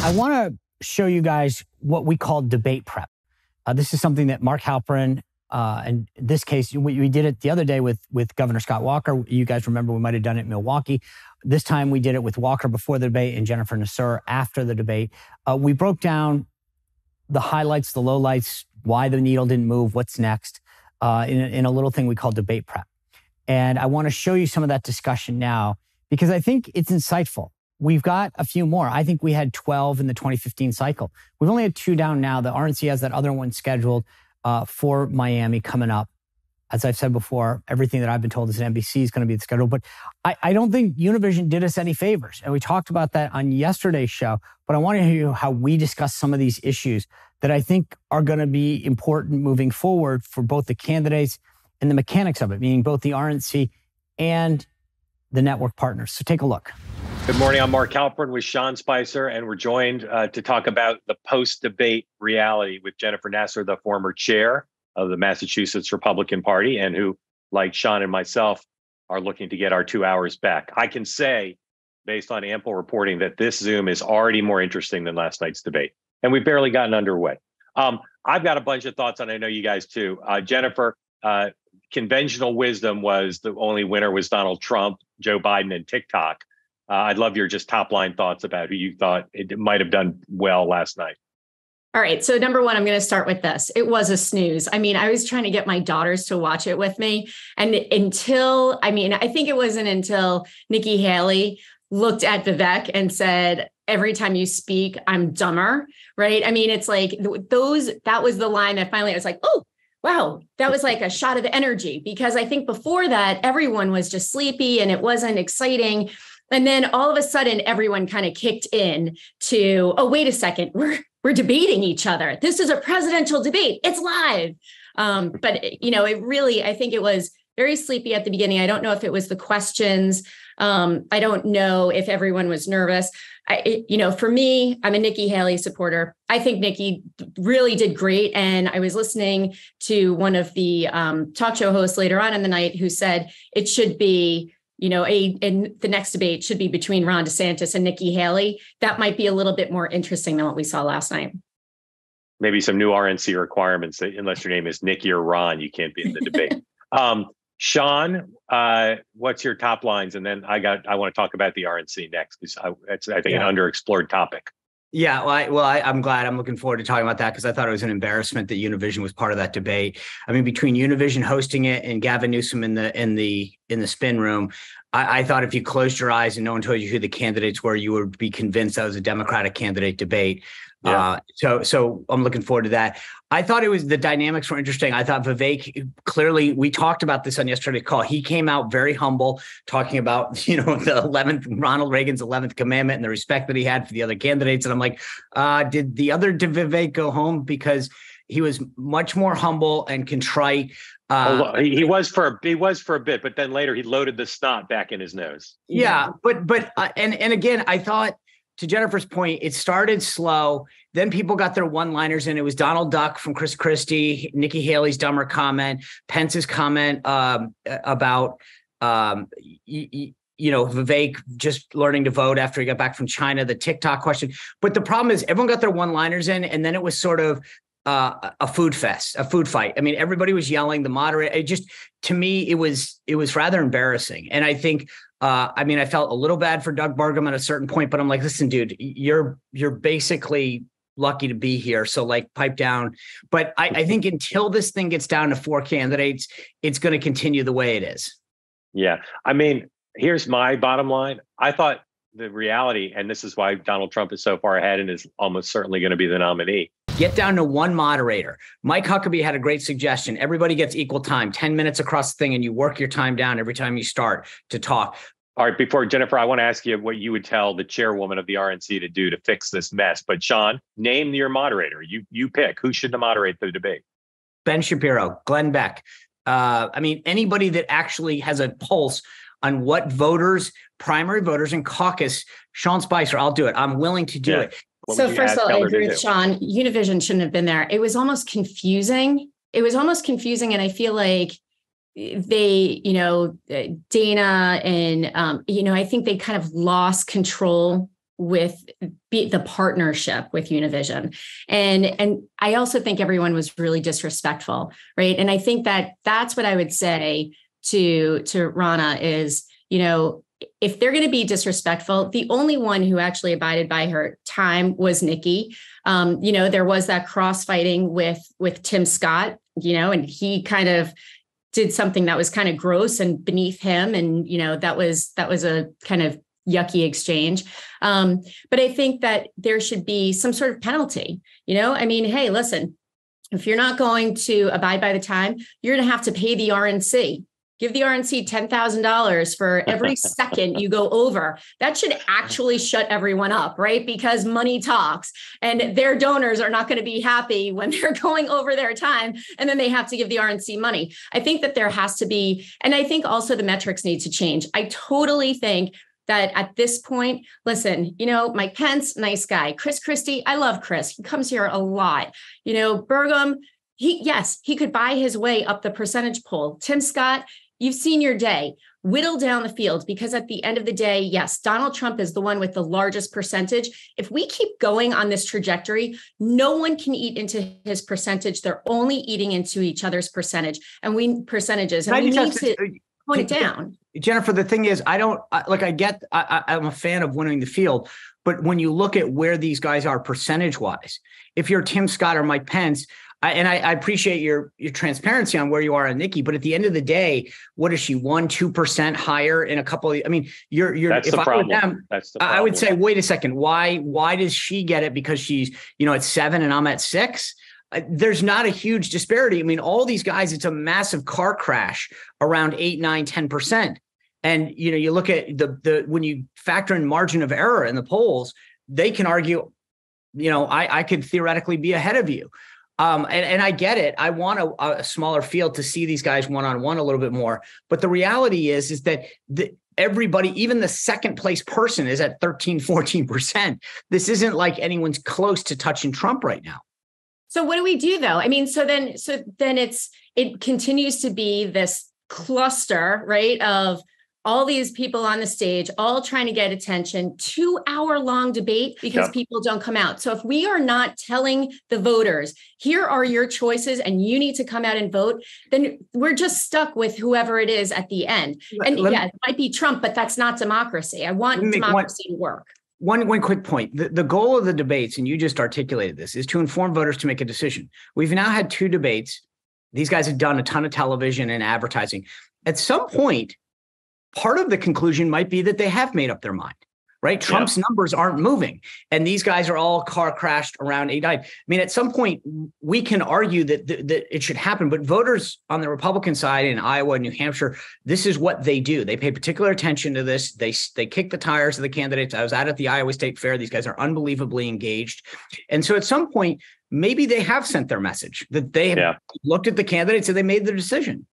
I want to show you guys what we call debate prep. Uh, this is something that Mark Halperin, uh, in this case, we, we, did it the other day with with Governor Scott Walker. You guys remember we might have done it in Milwaukee. This time we did it with Walker before the debate and Jennifer Nassour after the debate. Uh, we broke down the highlights, the lowlights, why the needle didn't move, what's next, uh, in, in a little thing we call debate prep. And I want to show you some of that discussion now because I think it's insightful. We've got a few more. I think we had 12 in the 2015 cycle. We've only had two down now. The RNC has that other one scheduled uh, for Miami coming up. As I've said before, everything that I've been told is that NBC is going to be the schedule. But I, I don't think Univision did us any favors. And we talked about that on yesterday's show. But I want to hear you how we discuss some of these issues that I think are going to be important moving forward for both the candidates and the mechanics of it, meaning both the RNC and the network partners. So take a look. Good morning. I'm Mark Halperin with Sean Spicer, and we're joined uh, to talk about the post debate reality with Jennifer Nassour, the former chair of the Massachusetts Republican Party, and who, like Sean and myself, are looking to get our two hours back. I can say, based on ample reporting, that this Zoom is already more interesting than last night's debate, and we've barely gotten underway. Um, I've got a bunch of thoughts, and I know you guys too. Uh, Jennifer, uh, conventional wisdom was the only winner was Donald Trump, Joe Biden, and TikTok. Uh, I'd love your just top line thoughts about who you thought it might have done well last night. All right. So, number one, I'm going to start with this. It was a snooze. I mean, I was trying to get my daughters to watch it with me. And until, I mean, I think it wasn't until Nikki Haley looked at Vivek and said, Every time you speak, I'm dumber. Right. I mean, it's like those, that was the line that finally I was like, Oh, wow, that was like a shot of energy because I think before that, everyone was just sleepy and it wasn't exciting. And then all of a sudden, everyone kind of kicked in to, oh, wait a second, we're we're debating each other. This is a presidential debate. It's live. Um, but you know, it really, I think it was very sleepy at the beginning. I don't know if it was the questions. Um, I don't know if everyone was nervous. I, it, you know, for me, I'm a Nikki Haley supporter. I think Nikki really did great. And I was listening to one of the um, talk show hosts later on in the night who said it should be you know, a and the next debate should be between Ron DeSantis and Nikki Haley. That might be a little bit more interesting than what we saw last night. Maybe some new RNC requirements that unless your name is Nikki or Ron, you can't be in the debate. um, Sean, uh, what's your top lines? And then I got I want to talk about the RNC next because it's I think yeah. an underexplored topic. Yeah, well, I, well, I, am glad. I'm looking forward to talking about that because I thought it was an embarrassment that Univision was part of that debate. I mean, between Univision hosting it and Gavin Newsom in the in the in the spin room, I, I, thought if you closed your eyes and no one told you who the candidates were, you would be convinced that was a Democratic candidate debate. Yeah. Uh, so so I'm looking forward to that. I thought it was the dynamics were interesting. I thought Vivek clearly we talked about this on yesterday's call. He came out very humble, talking about you know the 11th Ronald Reagan's 11th commandment and the respect that he had for the other candidates. And I'm like, uh, did the other Vivek go home because he was much more humble and contrite. Uh, oh, he was for he was for a bit, but then later he loaded the snot back in his nose. Yeah, but but uh, and and again, I thought to Jennifer's point, it started slow. Then people got their one-liners, and it was Donald Duck from Chris Christie, Nikki Haley's dumber comment, Pence's comment um, about um, y- y- you know Vivek just learning to vote after he got back from China, the TikTok question. But the problem is, everyone got their one-liners in, and then it was sort of uh, a food fest, a food fight. I mean, everybody was yelling. The moderator, it just to me, it was it was rather embarrassing. And I think uh, I mean, I felt a little bad for Doug Burgum at a certain point, but I'm like, listen, dude, you're you're basically lucky to be here. So like pipe down. But I, I think until this thing gets down to four candidates, it's going to continue the way it is. Yeah. I mean, here's my bottom line. I thought the reality, and this is why Donald Trump is so far ahead and is almost certainly going to be the nominee. Get down to one moderator. Mike Huckabee had a great suggestion. Everybody gets equal time, 10 minutes across the thing, and you work your time down every time you start to talk. All right, before Jennifer, I want to ask you what you would tell the chairwoman of the RNC to do to fix this mess. But Sean, name your moderator. You you pick who should moderate the debate. Ben Shapiro, Glenn Beck. Uh, I mean, anybody that actually has a pulse on what voters, primary voters, and caucus. Sean Spicer, I'll do it. I'm willing to do yeah. it. So first of all, I agree with Sean. Univision shouldn't have been there. It was almost confusing. It was almost confusing, and I feel like they, you know, Dana and um, you know, I think they kind of lost control with the partnership with Univision. And and I also think everyone was really disrespectful, right? And I think that that's what I would say to to Ronna is, you know, if they're going to be disrespectful, the only one who actually abided by her time was Nikki. Um, you know, there was that cross fighting with with Tim Scott, you know, and he kind of did something that was kind of gross and beneath him, and you know, that was that was a kind of yucky exchange. Um, but I think that there should be some sort of penalty. You know, I mean, hey, listen, if you're not going to abide by the time, you're going to have to pay the RNC give the RNC $10,000 for every second you go over. That should actually shut everyone up, right? Because money talks and their donors are not going to be happy when they're going over their time and then they have to give the RNC money. I think that there has to be, and I think also the metrics need to change. I totally think that at this point, listen, you know, Mike Pence, nice guy. Chris Christie, I love Chris. He comes here a lot. You know, Burgum, he yes, he could buy his way up the percentage poll. Tim Scott, You've seen your day. Whittle down the field because at the end of the day, yes, Donald Trump is the one with the largest percentage. If we keep going on this trajectory, no one can eat into his percentage. They're only eating into each other's percentage and we percentages. And we need to, uh, to point it down. Jennifer, the thing is, I don't like. I get. I, I'm a fan of winning the field, but when you look at where these guys are percentage wise, if you're Tim Scott or Mike Pence, I, and I, I, appreciate your your transparency on where you are on Nikki, but at the end of the day, what is she one two percent higher in a couple? Of, I mean, you're you're. That's if the I problem. Them, That's the problem. I would say, wait a second. Why why does she get it? Because she's you know at seven and I'm at six. Uh, there's not a huge disparity. I mean, all these guys, it's a massive car crash around eight, nine, 10 percent. And you know, you look at the the when you factor in margin of error in the polls, they can argue, you know, I I could theoretically be ahead of you. Um, and, and I get it. I want a, a smaller field to see these guys one on one a little bit more. But the reality is, is that the, everybody, even the second place person is at 13, 14%. This isn't like anyone's close to touching Trump right now. So what do we do though? I mean, so then, so then it's, it continues to be this cluster, right? Of all these people on the stage, all trying to get attention, two hour long debate because people don't come out. So if we are not telling the voters, here are your choices and you need to come out and vote, then we're just stuck with whoever it is at the end. And Let yeah, me, it might be Trump, but that's not democracy. I want democracy one, to work. One, one quick point. The, the goal of the debates, and you just articulated this, is to inform voters to make a decision. We've now had two debates. These guys have done a ton of television and advertising. At some point, part of the conclusion might be that they have made up their mind right? Trump's yeah. numbers aren't moving, and these guys are all car crashed around eight nine. I mean, at some point, we can argue that th- that it should happen, but voters on the Republican side in Iowa and New Hampshire, this is what they do. They pay particular attention to this. They they kick the tires of the candidates. I was out at the Iowa State Fair. These guys are unbelievably engaged, and so at some point. Maybe they have sent their message that they have yeah. looked at the candidates and they made their decision.